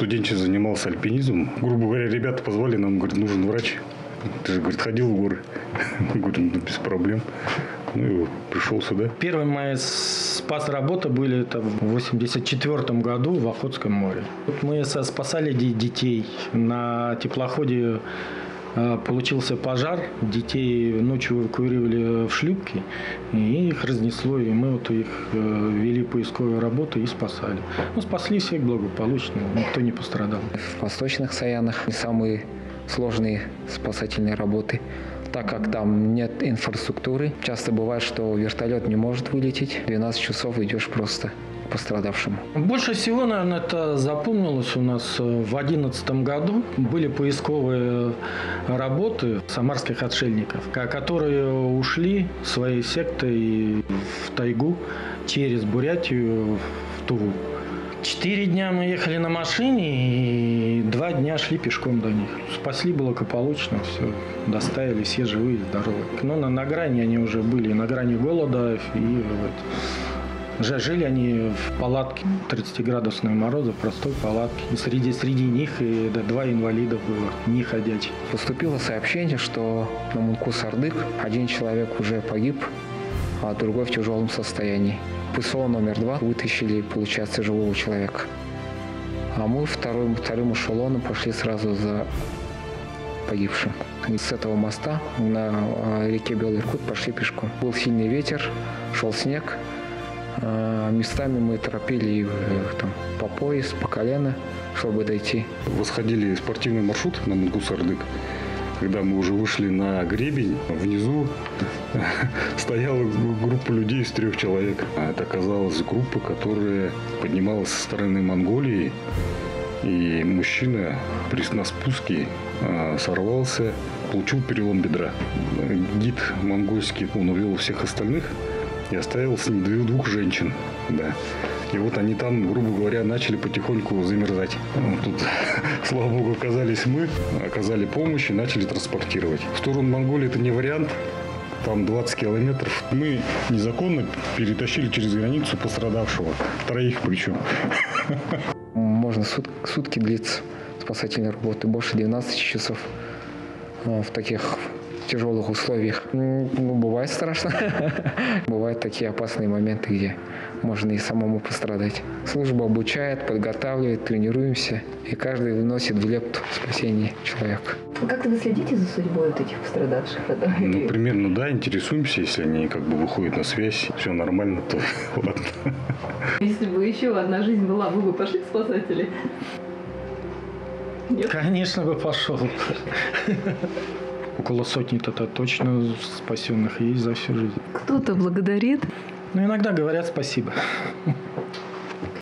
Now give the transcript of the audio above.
студенче занимался альпинизмом. Грубо говоря, ребята позвали, нам, говорит, нужен врач. Ты же, говорит, ходил в горы. Говорю, ну, без проблем. Ну и пришел сюда. Первые мои спас работы были это в 84 году в Охотском море. Вот мы спасали детей на теплоходе Получился пожар, детей ночью эвакуировали в шлюпки, и их разнесло, и мы вот их э, вели поисковые работы и спасали. Ну, спасли всех благополучно, никто не пострадал. В восточных Саянах самые сложные спасательные работы так как там нет инфраструктуры. Часто бывает, что вертолет не может вылететь. 12 часов идешь просто пострадавшему. Больше всего, наверное, это запомнилось у нас э, в 2011 году. Были поисковые работы самарских отшельников, которые ушли своей сектой в тайгу через Бурятию в Туву. Четыре дня мы ехали на машине и два дня шли пешком до них. Спасли благополучно, все, доставили все живые здоровые. Но на, на грани они уже были, на грани голода и вот, Жили они в палатке 30-градусной мороза, в простой палатке. И среди, среди них и да, два инвалида было, не ходячих. Поступило сообщение, что на Мунку-Сардык один человек уже погиб, а другой в тяжелом состоянии. ПСО номер два вытащили, получается, живого человека. А мы вторым, вторым эшелоном пошли сразу за погибшим. И с этого моста на а, реке Белый Иркут пошли пешком. Был сильный ветер, шел снег. А, местами мы торопили там, по пояс, по колено, чтобы дойти. Восходили спортивный маршрут на Мунгус-Ардык когда мы уже вышли на гребень, внизу стояла группа людей из трех человек. А это оказалась группа, которая поднималась со стороны Монголии. И мужчина при, на спуске а, сорвался, получил перелом бедра. Гид монгольский, он увел всех остальных и оставил с ним двух женщин. Да. И вот они там, грубо говоря, начали потихоньку замерзать. Ну, тут, слава богу, оказались мы, оказали помощь и начали транспортировать. В сторону Монголии это не вариант, там 20 километров. Мы незаконно перетащили через границу пострадавшего. Троих причем. Можно сут, сутки длиться спасательной работы, больше 12 часов а, в таких тяжелых условиях. Ну, бывает страшно. Бывают такие опасные моменты, где можно и самому пострадать. Служба обучает, подготавливает, тренируемся, и каждый вносит в лепту спасение человека. А как-то вы следите за судьбой вот этих пострадавших? Ну, примерно, да, интересуемся, если они как бы выходят на связь, все нормально, то ладно. Если бы еще одна жизнь была, вы бы пошли к спасателей? Нет? Конечно бы пошел. Около сотни-то точно спасенных есть за всю жизнь. Кто-то благодарит, ну, иногда говорят спасибо.